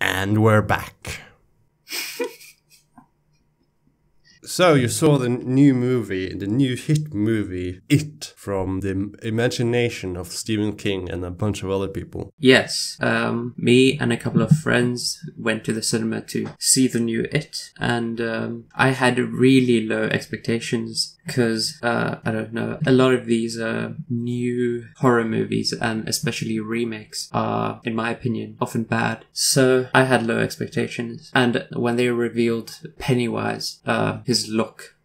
And we're back. so you saw the new movie, the new hit movie, It, from the imagination of Stephen King and a bunch of other people. Yes, um, me and a couple of friends went to the cinema to see the new It, and um, I had really low expectations because uh, I don't know, a lot of these uh, new horror movies and especially remakes are, in my opinion, often bad. So I had low expectations, and when they revealed Pennywise, uh, his look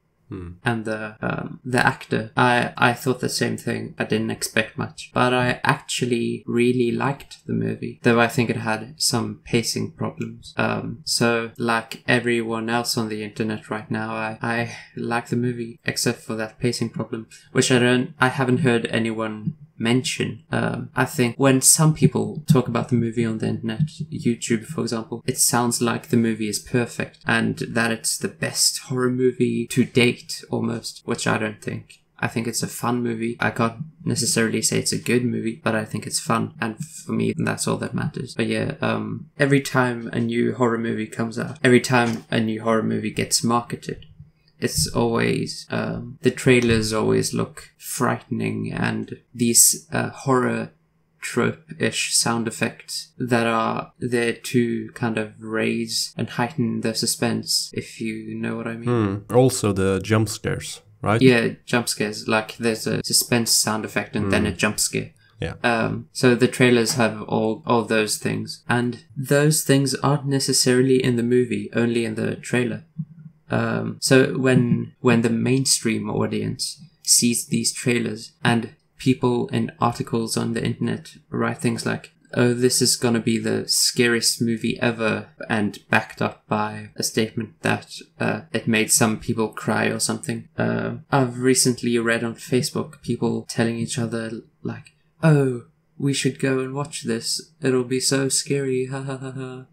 and the um, the actor. I I thought the same thing. I didn't expect much, but I actually really liked the movie, though I think it had some pacing problems. Um, so like everyone else on the internet right now, I I like the movie except for that pacing problem, which I don't. I haven't heard anyone mention. Um, I think when some people talk about the movie on the internet, YouTube, for example, it sounds like the movie is perfect and that it's the best horror movie to date, almost, which I don't think. I think it's a fun movie. I can't necessarily say it's a good movie, but I think it's fun. And for me, that's all that matters. But yeah, um, every time a new horror movie comes out, every time a new horror movie gets marketed, it's always um, the trailers always look frightening and these uh, horror trope-ish sound effects that are there to kind of raise and heighten the suspense if you know what i mean Hmm. Also the jump scares, right? yeah jump scares like there's a suspense sound effect and then a jump scare Yeah. um, so the trailers have all all those things, and those things aren't necessarily in the movie, only in the trailer. Um, so when when the mainstream audience sees these trailers and people in articles on the internet write things like, "Oh, this is gonna be the scariest movie ever," and backed up by a statement that uh, it made some people cry or something. Uh, I've recently read on Facebook people telling each other like, "Oh, we should go and watch this. It'll be so scary." Ha ha ha ha.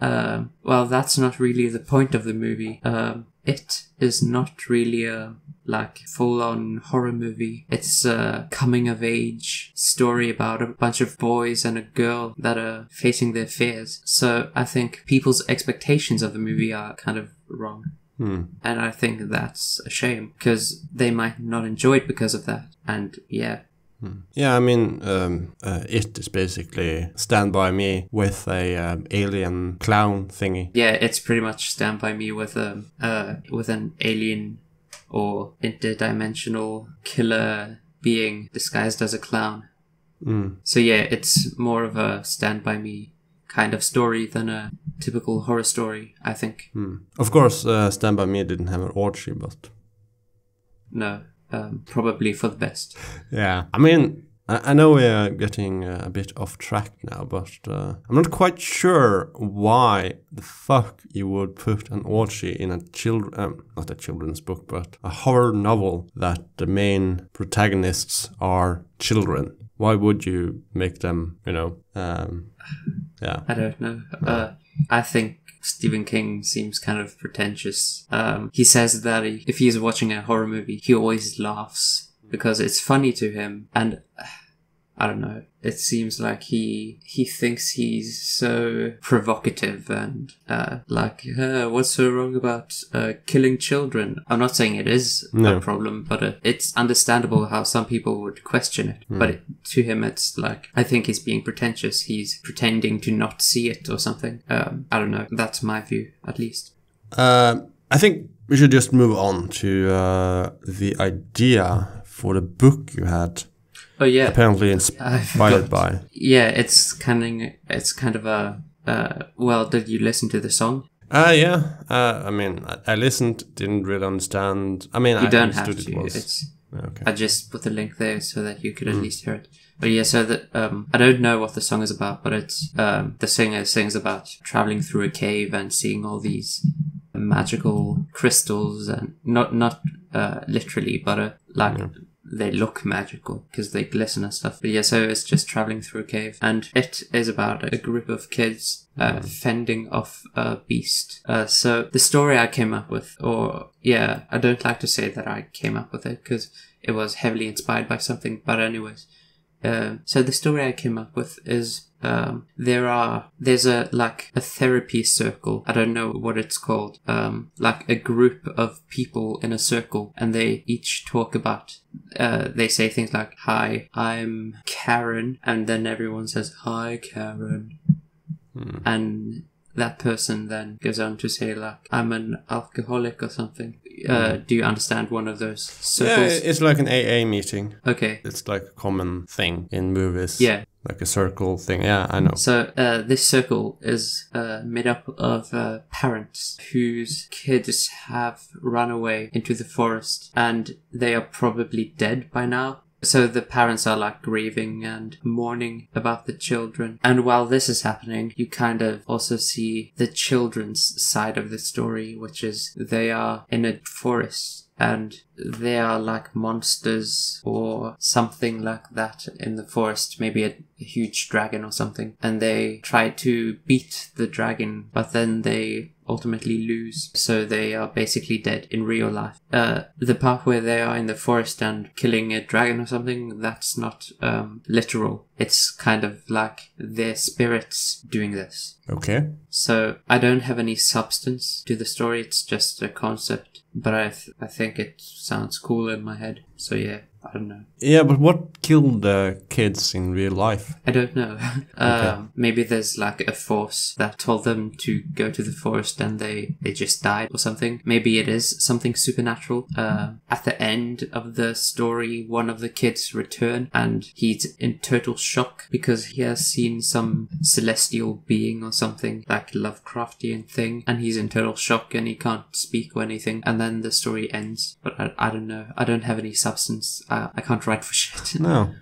Um, well, that's not really the point of the movie. Um, it is not really a like full-on horror movie. It's a coming-of-age story about a bunch of boys and a girl that are facing their fears. So I think people's expectations of the movie are kind of wrong. Hmm. And I think that's a shame because they might not enjoy it because of that. And yeah, Yeah, I mean, um, uh, it is basically Stand By Me with a um, alien clown thingy. yeah, it's pretty much Stand by Me with a uh, with an alien or interdimensional killer being disguised as a clown. Mm. So yeah, it's more of a Stand by Me kind of story than a typical horror story. I think. Hmm. Of course, uh, Stand By Me didn't have an orgy, but No, um, probably for the best. yeah, I mean, I, I know we are getting uh, a bit off track now, but uh, I'm not quite sure why the fuck you would put an orgy in a children, um, not a children's book, but a horror novel that the main protagonists are children. Why would you make them, you know, um, yeah. I don't know. Uh, I think Stephen King seems kind of pretentious. Um, he says that he, if he's watching a horror movie, he always laughs because it's funny to him. And I don't know. It seems like he he thinks he's so provocative and uh, like, uh, what's so wrong about uh, killing children? I'm not saying it is No. a problem, but uh, it's understandable how some people would question it. But it, to him, it's like I think he's being pretentious. He's pretending to not see it or something. Um, I don't know. That's my view, at least. Uh, I think we should just move on to uh, the idea for the book you had Oh yeah, apparently inspired by. yeah. It's kind of it's kind of a. Uh, well, did you listen to the song? Uh, yeah. Uh, I mean, I, I listened, didn't really understand. I mean, You I don't have understood to. it was. It's okay. I just put the link there so that you could at least hear it. But yeah, so that um, I don't know what the song is about, but it's um, the singer sings about traveling through a cave and seeing all these magical crystals, and not not uh, literally, but uh, like they look magical because they glisten and stuff. But yeah, so it's just traveling through a cave, and it is about a group of kids uh, fending off a beast. Uh, so the story I came up with, or yeah, I don't like to say that I came up with it because it was heavily inspired by something. But anyways, uh, so the story I came up with is um, there are there's a like a therapy circle. I don't know what it's called. Um, like a group of people in a circle, and they each talk about. Uh, they say things like, "Hi, I'm Karen," and then everyone says, "Hi, Karen," and that person then goes on to say like, "I'm an alcoholic" or something. Uh, do you understand one of those circles? Yeah, it's like an AA meeting. okay. It's like a common thing in movies. Yeah. Like a circle thing. Yeah, I know. So uh, this circle is uh, made up of uh, parents whose kids have run away into the forest, and they are probably dead by now. So the parents are like grieving and mourning about the children. And while this is happening, you kind of also see the children's side of the story, which is they are in a forest and they are like monsters or something like that in the forest, maybe a, a huge dragon or something. And they try to beat the dragon, but then they ultimately lose. So they are basically dead in real life. Uh, the part where they are in the forest and killing a dragon or something, that's not um, literal. It's kind of like their spirits doing this. Okay. So I don't have any substance to the story. It's just a concept, but I th- I think it sounds cool in my head. So yeah, I don't know. Yeah, but what killed the kids in real life? I don't know. um, maybe there's like a force that told them to go to the forest and they, they just died or something. Maybe it is something supernatural. Uh, at the end of the story, one of the kids return and he's in total shock because he has seen some celestial being or something like Lovecraftian thing and he's in total shock and he can't speak or anything. And then the story ends. But I, I don't know. I don't have any substance. I, I can't write for shit. No.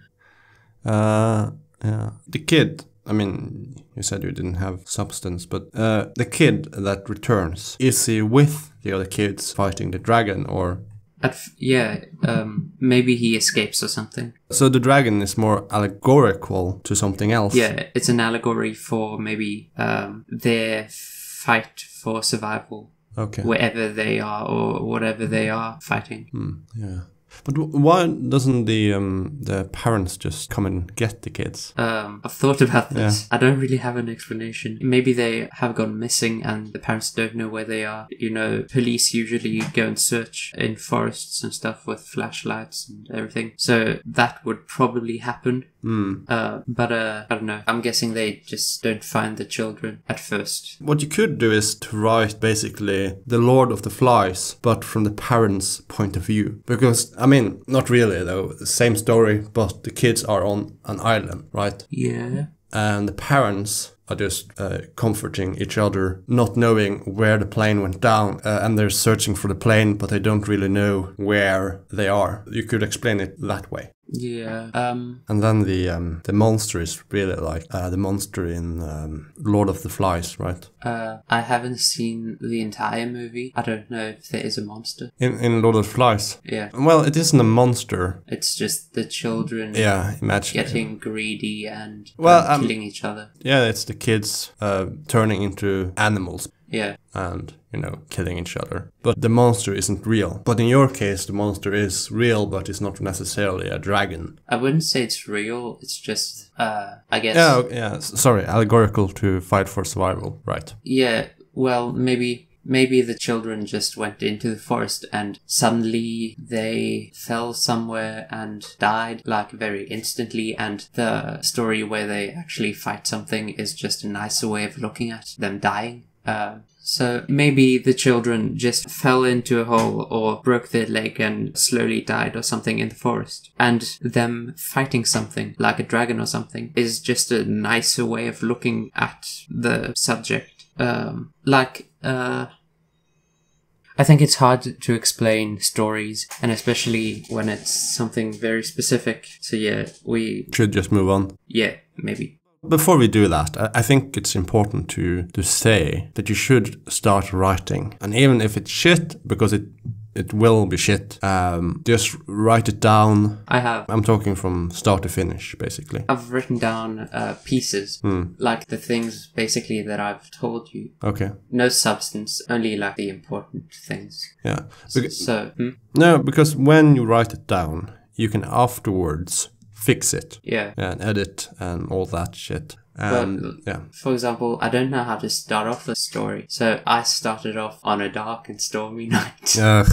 Uh, yeah. The kid. I mean, you said you didn't have substance, but uh, the kid that returns is he with the other kids fighting the dragon, or At f- yeah, um, maybe he escapes or something. so the dragon is more allegorical to something else? Yeah, it's an allegory for maybe um, their fight for survival Okay. wherever they are or whatever they are fighting. Hmm, yeah. But why doesn't the um, the parents just come and get the kids? Um, I've thought about this. Yeah. I don't really have an explanation. Maybe they have gone missing and the parents don't know where they are. You know, police usually go and search in forests and stuff with flashlights and everything. So that would probably happen. Hmm. Uh, but uh, I don't know. I'm guessing they just don't find the children at first. What you could do is to write basically the Lord of the Flies, but from the parents' point of view. Because I mean, not really though. Same story, but the kids are on an island, right? Yeah. And the parents are just uh, comforting each other, not knowing where the plane went down, uh, and they're searching for the plane, but they don't really know where they are. You could explain it that way. Yeah. Um. And then the um, the monster is really like uh, the monster in um, Lord of the Flies, right? Uh. I haven't seen the entire movie. I don't know if there is a monster. In in Lord of the Flies. Yeah. Well, it isn't a monster. It's just the children Yeah, imagine. getting greedy and Well, um, um, killing each other. Yeah, it's the kids uh, turning into animals Yeah. and you know killing each other. But the monster isn't real. But in your case, the monster is real, but it's not necessarily a dragon. I wouldn't say it's real. It's just, uh, I guess. Yeah, yeah. Sorry, allegorical to fight for survival, right? Yeah, well, maybe maybe the children just went into the forest and suddenly they fell somewhere and died like very instantly and the story where they actually fight something is just a nicer way of looking at them dying. Uh, so maybe the children just fell into a hole or broke their leg and slowly died or something in the forest. And them fighting something like a dragon or something is just a nicer way of looking at the subject. Um, like, uh, I think it's hard to explain stories, and especially when it's something very specific. So yeah, we, Should just move on. yeah, maybe. Before we do that, I think it's important to to say that you should start writing, and even if it's shit, because it it will be shit. Um, just write it down. I have. I'm talking from start to finish, basically. I've written down uh, pieces, like the things basically that I've told you. Okay. No substance, only like the important things. Yeah. So, hmm? no, because when you write it down, you can afterwards fix it yeah, and edit and all that shit. Um, yeah. For example, I don't know how to start off the story, so I started off on a dark and stormy night. Ugh.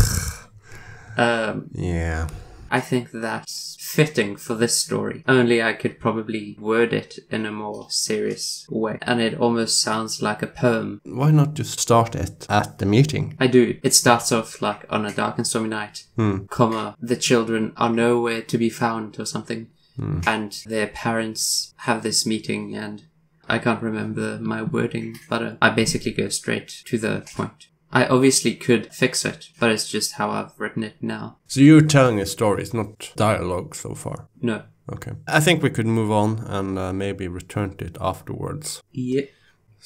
Um, Yeah. I think that's fitting for this story. Only I could probably word it in a more serious way, and it almost sounds like a poem. Why not just start it at the meeting? I do. It starts off like on a dark and stormy night, Hmm. comma, the children are nowhere to be found or something, and their parents have this meeting, and I can't remember my wording, but uh, I basically go straight to the point. I obviously could fix it, but it's just how I've written it now. So you're telling a story, it's not dialogue so far. No. Okay. I think we could move on and uh, maybe return to it afterwards. Yeah.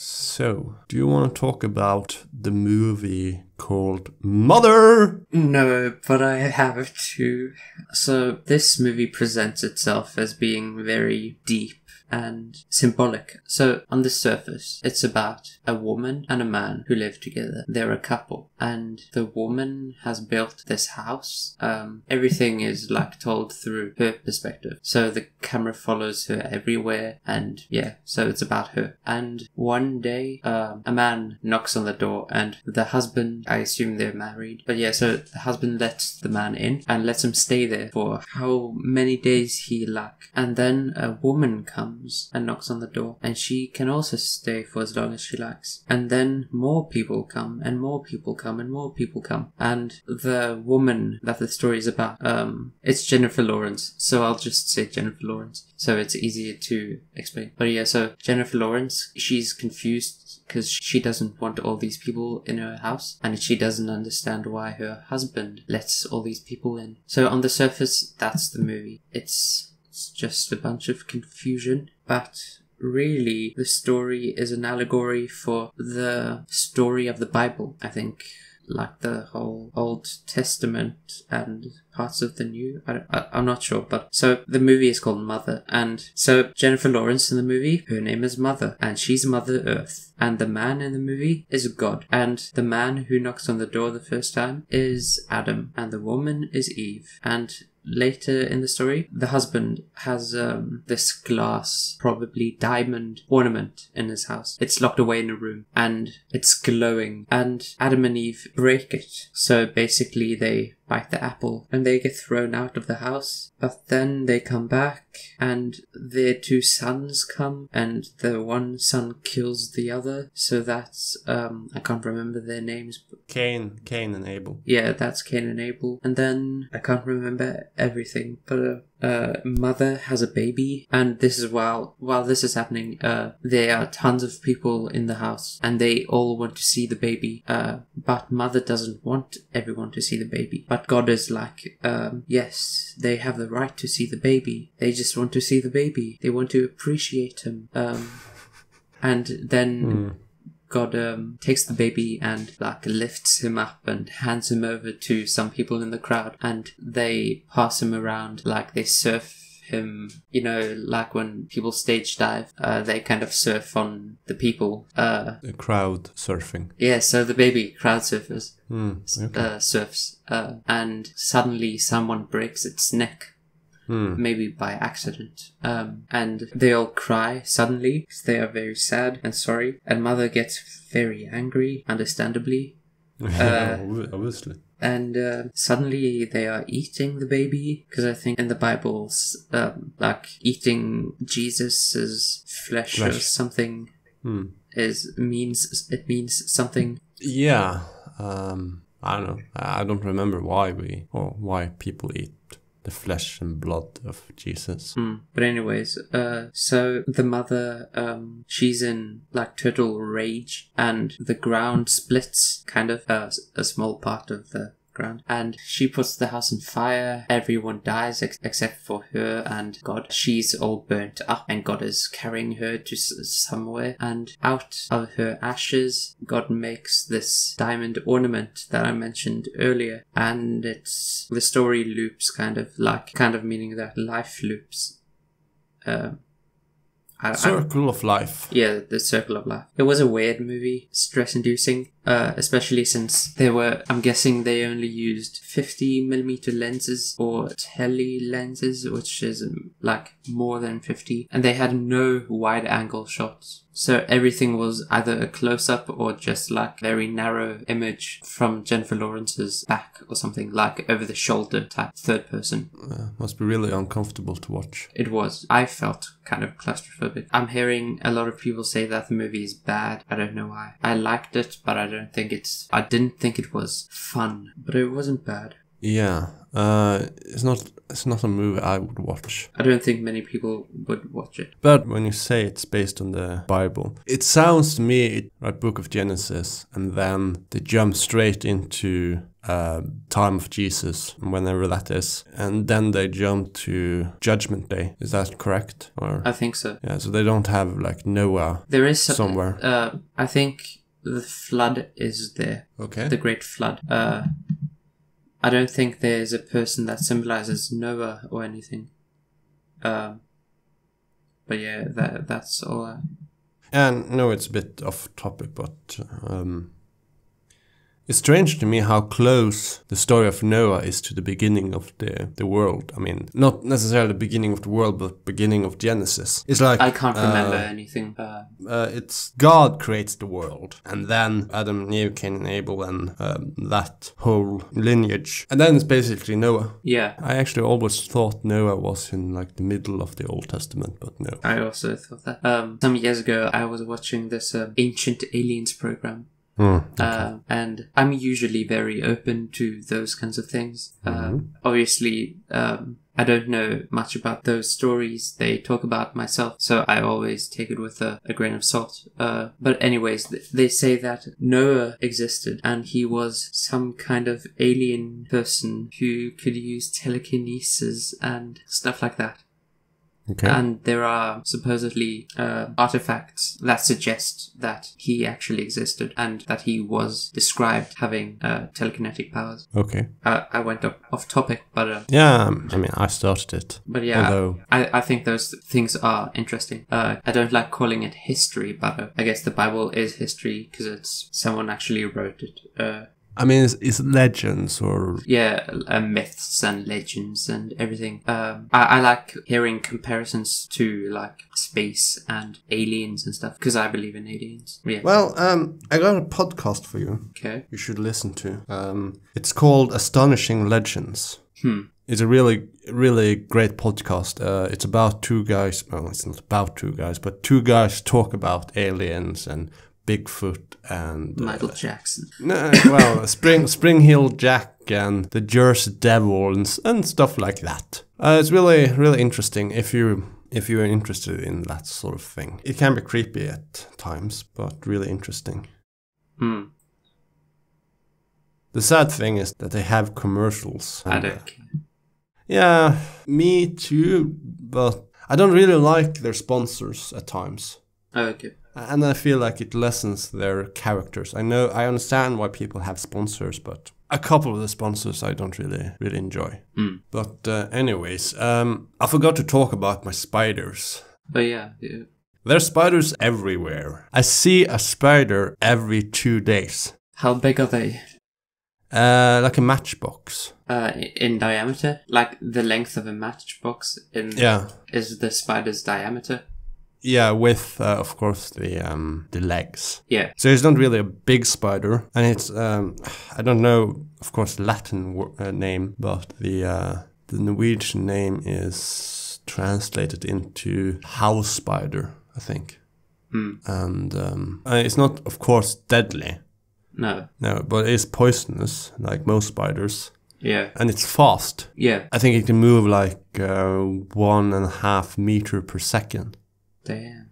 So, do you want to talk about the movie called Mother? No, but I have to. So, this movie presents itself as being very deep and symbolic. So, on the surface, it's about a woman and a man who live together. They're a couple, and the woman has built this house. Um, everything is like told through her perspective. So, the camera follows her everywhere, and yeah, so it's about her. And one day, um, a man knocks on the door, and the husband, I assume they're married, but yeah, so the husband lets the man in and lets him stay there for how many days he like. And then a woman comes and knocks on the door, and she can also stay for as long as she likes. And then more people come, and more people come, and more people come. And the woman that the story is about, um, it's Jennifer Lawrence, so I'll just say Jennifer Lawrence, so it's easier to explain. But yeah, so Jennifer Lawrence, she's confused because she doesn't want all these people in her house and she doesn't understand why her husband lets all these people in. So on the surface, that's the movie. It's, it's just a bunch of confusion, but really the story is an allegory for the story of the Bible, I think. Like the whole Old Testament and parts of the New. I, I'm not sure, but so the movie is called Mother, and so Jennifer Lawrence in the movie, her name is Mother, and she's Mother Earth, and the man in the movie is God, and the man who knocks on the door the first time is Adam, and the woman is Eve, and later in the story, the husband has um, this glass, probably diamond ornament in his house. It's locked away in a room and it's glowing. And Adam and Eve break it. So basically, they bite the apple and they get thrown out of the house. But then they come back and their two sons come and the one son kills the other. So that's, um, I can't remember their names, Cain, Cain and Abel. yeah, that's Cain and Abel. And then I can't remember everything, but uh, uh, mother has a baby, and this is while while this is happening. Uh, there are tons of people in the house, and they all want to see the baby. Uh, but mother doesn't want everyone to see the baby. But God is like, um, yes, they have the right to see the baby. They just want to see the baby. They want to appreciate him. Um, and then. God um, takes the baby and like lifts him up and hands him over to some people in the crowd, and they pass him around like they surf him. You know, like when people stage dive, uh, they kind of surf on the people. Uh, The crowd surfing. yeah, so the baby crowd surfers Hmm. okay. uh, surfs, uh, and suddenly someone breaks its neck. Hmm. Maybe by accident. Um, and they all cry suddenly because they are very sad and sorry. And mother gets very angry, understandably. Yeah, obviously. And uh, suddenly they are eating the baby because I think in the Bible's um, like eating Jesus's flesh, or something Hmm. is means it means something. Yeah. Um, I don't know. I I don't remember why we or why people eat the flesh and blood of Jesus. Hmm. But anyways, uh, so the mother, um, she's in like total rage, and the ground splits, kind of uh, a small part of the ground, and she puts the house on fire. Everyone dies ex- except for her and God. She's all burnt up, and God is carrying her to s- somewhere. And out of her ashes, God makes this diamond ornament that I mentioned earlier, and it's the story loops, kind of like, kind of meaning that life loops. Uh, I, I, Circle of Life. yeah, The Circle of Life. It was a weird movie, stress inducing, uh, especially since there were, I'm guessing they only used 50 millimeter lenses or tele lenses, which is um, like more than 50, and they had no wide angle shots. So everything was either a close up or just like very narrow image from Jennifer Lawrence's back or something like over the shoulder type third person. Uh, must be really uncomfortable to watch. It was. I felt kind of claustrophobic. I'm hearing a lot of people say that the movie is bad. I don't know why. I liked it, but I don't think it's. I didn't think it was fun, but it wasn't bad. Yeah, uh, it's not. It's not a movie I would watch. I don't think many people would watch it. But when you say it's based on the Bible, it sounds to me like Book of Genesis, and then they jump straight into uh, time of Jesus, whenever that is, and then they jump to Judgment Day. Is that correct? Or I think so. yeah, so they don't have like Noah There is some, somewhere. Uh, I think the flood is there. Okay. The Great Flood. Uh, I don't think there's a person that symbolizes Noah or anything. Um, but yeah, that that's all. I, And no, it's a bit off topic, but um, it's strange to me how close the story of Noah is to the beginning of the, the world. I mean, not necessarily the beginning of the world, but beginning of Genesis. It's like I can't remember uh, anything. Uh, uh, it's God creates the world, and then Adam and Eve, Cain and Abel, and um, that whole lineage, and then it's basically Noah. yeah, I actually always thought Noah was in like the middle of the Old Testament, but no. I also thought that. Um, some years ago, I was watching this um, Ancient Aliens program. Hmm. Uh, and I'm usually very open to those kinds of things. Um, obviously, um, I don't know much about those stories they talk about myself, so I always take it with a, a grain of salt. Uh, but anyways, th- they say that Noah existed and he was some kind of alien person who could use telekinesis and stuff like that. Okay. And there are supposedly uh, artifacts that suggest that he actually existed and that he was described having uh, telekinetic powers. okay. I, I went up off topic, but uh, Yeah, um, I mean, I started it. but yeah, Although- I, I think those things are interesting. Uh, I don't like calling it history, but uh, I guess the Bible is history because it's someone actually wrote it. I mean, it's, it's legends or yeah, uh, myths and legends and everything. Um, I, I like hearing comparisons to like space and aliens and stuff because I believe in aliens. Yeah. well, um, I got a podcast for you. okay. You should listen to. Um, it's called Astonishing Legends. Hmm. It's a really, really great podcast. Uh, it's about two guys. Well, it's not about two guys, but two guys talk about aliens and Bigfoot and uh, Michael Jackson. No, well, Spring Spring-heeled Jack and the Jersey Devils and, stuff like that. Uh, it's really really interesting if you if you are interested in that sort of thing. It can be creepy at times, but really interesting. Hmm. The sad thing is that they have commercials. And, uh, yeah, me too, but I don't really like their sponsors at times. Okay. And I feel like it lessens their characters. I know, I understand why people have sponsors, but a couple of the sponsors I don't really, really enjoy. Hmm. But uh, anyways, um, I forgot to talk about my spiders. But yeah, yeah. There's spiders everywhere. I see a spider every two days. How big are they? Uh, like a matchbox. Uh, in diameter, like the length of a matchbox in Yeah. is the spider's diameter. Yeah, with uh, of course the um the legs. Yeah. So it's not really a big spider, and it's um I don't know, of course, Latin uh, name, but the uh, the Norwegian name is translated into house spider, I think, Hmm. and um, it's not, of course, deadly. No. No, but it's poisonous, like most spiders, Yeah. and it's fast. Yeah. I think it can move like uh, one and a half meter per second. Damn.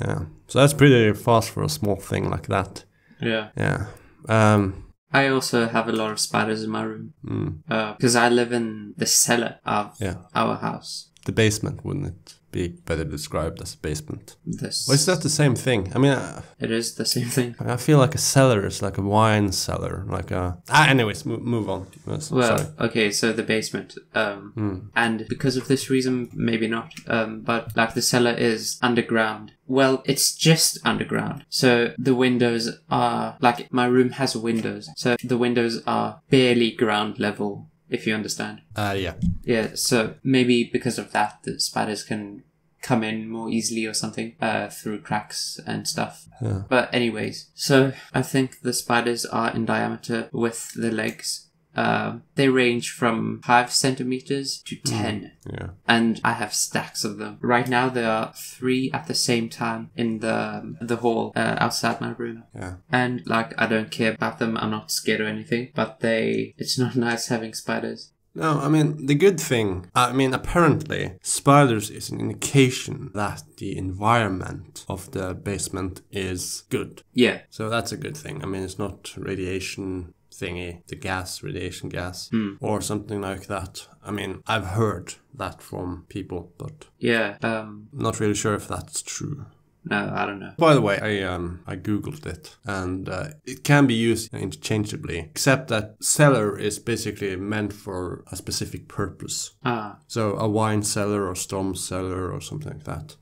Yeah, so that's pretty fast for a small thing like that. Yeah. Yeah. Um. I also have a lot of spiders in my room mm, because I live in the cellar of Yeah. our house. the basement, wouldn't it be better described as a basement. This Or is that the same thing? I mean, uh, it is the same thing. I feel like a cellar is like a wine cellar, like a. Ah, anyways, move, move on. Well, Sorry. okay, so the basement, um, Hmm. and because of this reason, maybe not, um, but like the cellar is underground. Well, it's just underground. So the windows are, like, my room has windows. So the windows are barely ground level, if you understand. Uh, yeah. Yeah, so maybe because of that, the spiders can come in more easily or something uh, through cracks and stuff. But anyways, so I think the spiders are in diameter with the legs. Um, they range from five centimeters to ten, Yeah. and I have stacks of them. Right now, there are three at the same time in the the hall uh, outside my room. Yeah. And like, I don't care about them. I'm not scared or anything. But they, it's not nice having spiders. No, I mean, the good thing, I mean, apparently, spiders is an indication that the environment of the basement is good. Yeah, So that's a good thing. I mean, it's not radiation thingy, the gas, radiation gas, or something like that. I mean, I've heard that from people, but yeah. Um, not really sure if that's true. no, I don't know. By the way, I um I googled it, and uh, it can be used interchangeably, except that cellar is basically meant for a specific purpose. Ah, So a wine cellar or storm cellar or something like that.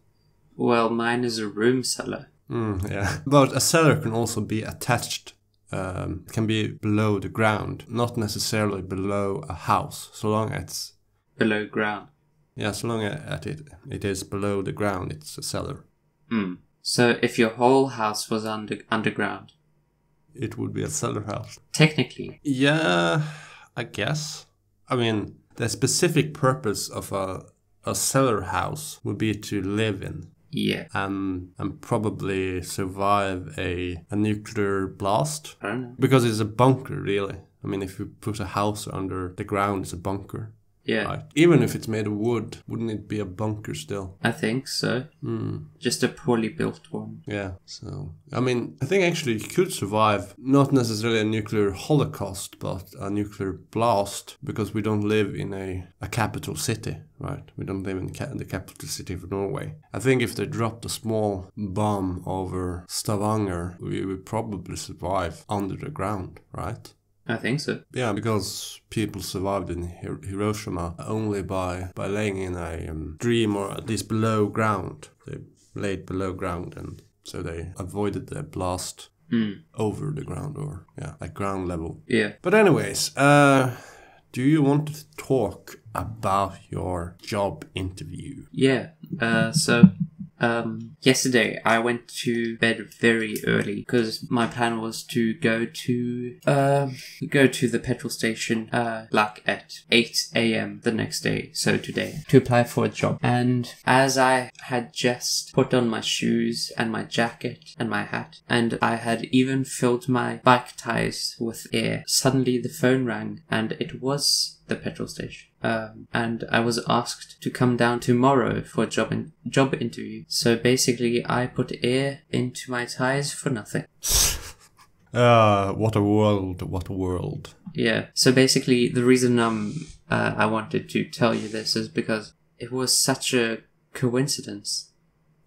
well, mine is a room cellar. Mm, yeah. But a cellar can also be attached. Um, can be below the ground, not necessarily below a house. So long as it's below ground. yeah, so long as it it is below the ground, it's a cellar. Hmm. So if your whole house was under underground, It would be a cellar house. technically, Yeah, I guess. I mean, the specific purpose of a a cellar house would be to live in yeah. and and probably survive a a nuclear blast I don't know. because it's a bunker, really. I mean, if you put a house under the ground, it's a bunker. Yeah, Right. Even if it's made of wood, wouldn't it be a bunker still? I think so. Hmm. Just a poorly built one. Yeah. So, I mean, I think actually you could survive not necessarily a nuclear holocaust, but a nuclear blast because we don't live in a, a capital city, right? We don't live in ca- the capital city of Norway. I think if they dropped a small bomb over Stavanger, we would probably survive under the ground, right? I think so. Yeah, because people survived in Hir- Hiroshima only by by laying in a um, dream or at least below ground. They laid below ground, and so they avoided the blast Hmm. over the ground or yeah, at ground level. Yeah. But anyways, uh, do you want to talk about your job interview? Yeah. Uh, so, um, yesterday I went to bed very early because my plan was to go to, um, go to the petrol station, uh, like at 8 a.m. the next day. So today to apply for a job. And as I had just put on my shoes and my jacket and my hat, and I had even filled my bike tires with air, suddenly the phone rang and it was the petrol station. Um, and I was asked to come down tomorrow for a job in- job interview. So basically, I put air into my tires for nothing. Uh, what a world! What a world! Yeah. So basically, the reason um uh, I wanted to tell you this is because it was such a coincidence.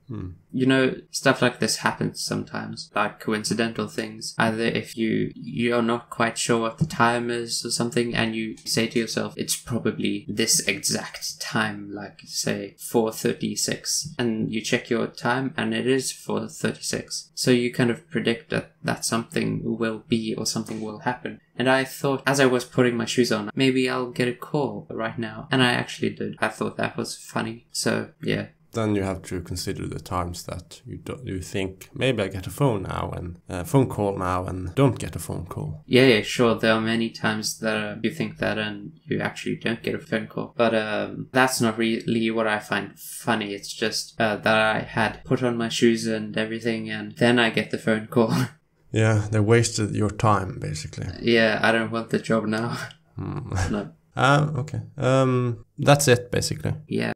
Hmm. You know, stuff like this happens sometimes, like coincidental things. Either if you you're not quite sure what the time is or something, and you say to yourself, "It's probably this exact time," like say four thirty six, and you check your time, and it is four thirty six. So you kind of predict that that something will be or something will happen. And I thought, as I was putting my shoes on, maybe I'll get a call right now, and I actually did. I thought that was funny. So yeah, Then you have to consider the times that you do, you think maybe I get a phone now and a phone call now and don't get a phone call. Yeah, yeah, sure. There are many times that uh, you think that and you actually don't get a phone call. But um, that's not really what I find funny. It's just uh, that I had put on my shoes and everything, and then I get the phone call. Yeah, they wasted your time basically. yeah, I don't want the job now. Hmm. no. Ah, okay. Um, that's it basically. Yeah.